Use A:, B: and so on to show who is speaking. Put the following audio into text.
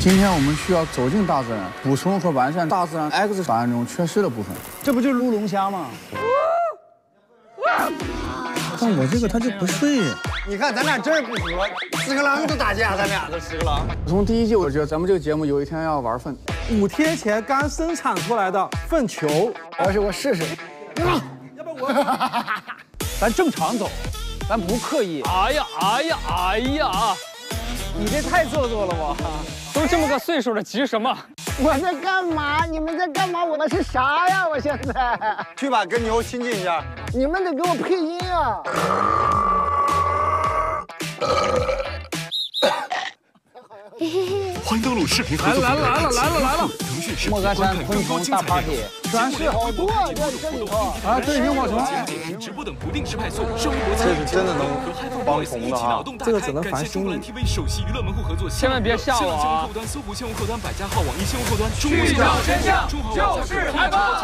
A: 今天我们需要走进大自然，补充和完善大自然 X 档案中缺失的部分。
B: 这不就是撸龙虾吗？
C: 但我这个它就不睡。
D: 你看咱俩真是不合，四个狼都打架，咱俩这四个狼。
A: 从第一季我就觉得咱们这个节目有一天要玩粪。
B: 五天前刚生产出来的粪球，
D: 而且我试试。
B: 要不我，咱正常走，咱不刻意。
E: 哎呀哎呀哎呀！
B: 你这太做作了吧？
E: 都这么个岁数了，急什么？
D: 我在干嘛？你们在干嘛？我是啥呀？我现在去吧，跟牛亲近一下。你们得给我配音啊！
F: 欢迎登录视频合作
E: 来了来了来了来了！
F: 腾讯视频
B: 莫干山昆虫大 party，
D: 全是好多在这里头
B: 啊！对，萤火虫。
F: 点评直播等不定时派送，上微博
D: 这是真的能帮红的啊！
B: 这个只能烦心理。
E: 千万别吓我啊！
F: 客户端搜狐新闻客户端百家号网易新闻客户端，
E: 去找真相就是害怕。